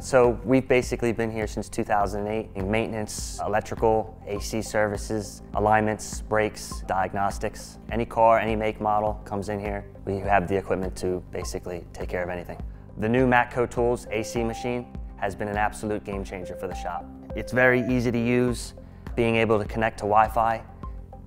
So we've basically been here since 2008 in maintenance, electrical, AC services, alignments, brakes, diagnostics. Any car, any make model comes in here. We have the equipment to basically take care of anything. The new Matco Tools AC machine has been an absolute game changer for the shop. It's very easy to use, being able to connect to Wi-Fi.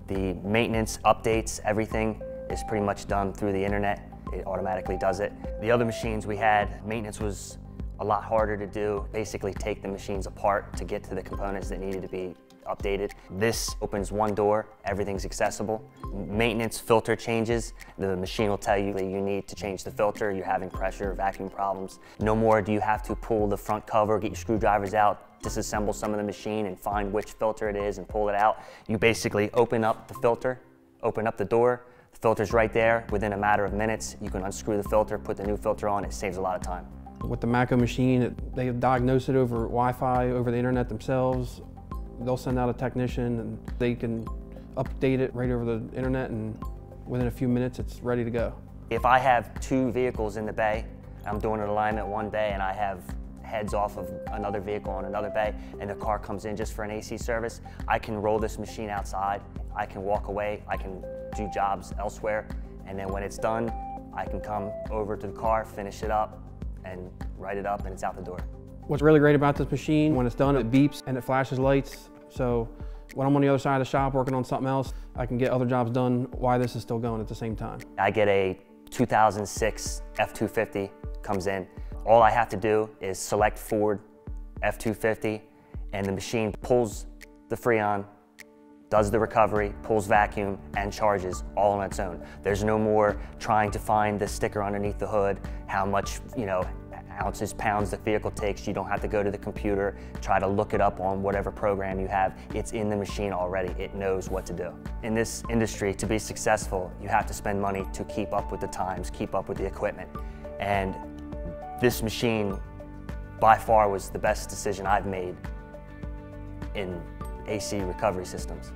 The maintenance, updates, everything is pretty much done through the internet. It automatically does it. The other machines we had, maintenance was a lot harder to do. Basically take the machines apart to get to the components that needed to be updated. This opens one door, everything's accessible. Maintenance filter changes, the machine will tell you that you need to change the filter, you're having pressure, vacuum problems. No more do you have to pull the front cover, get your screwdrivers out, disassemble some of the machine and find which filter it is and pull it out. You basically open up the filter, open up the door, the filter's right there. Within a matter of minutes, you can unscrew the filter, put the new filter on, it saves a lot of time. With the Matco machine, they diagnose it over Wi-Fi, over the internet themselves. They'll send out a technician and they can update it right over the internet and within a few minutes it's ready to go. If I have two vehicles in the bay, I'm doing an alignment one bay and I have heads off of another vehicle on another bay and the car comes in just for an AC service, I can roll this machine outside, I can walk away, I can do jobs elsewhere, and then when it's done, I can come over to the car, finish it up, and write it up and it's out the door. What's really great about this machine, when it's done, it beeps and it flashes lights. So when I'm on the other side of the shop working on something else, I can get other jobs done while this is still going at the same time. I get a 2006 F-250 comes in. All I have to do is select Ford F-250 and the machine pulls the Freon, does the recovery, pulls vacuum, and charges all on its own. There's no more trying to find the sticker underneath the hood, how much, you know, ounces, pounds the vehicle takes. You don't have to go to the computer, try to look it up on whatever program you have. It's in the machine already. It knows what to do. In this industry, to be successful, you have to spend money to keep up with the times, keep up with the equipment. And this machine, by far, was the best decision I've made in AC recovery systems.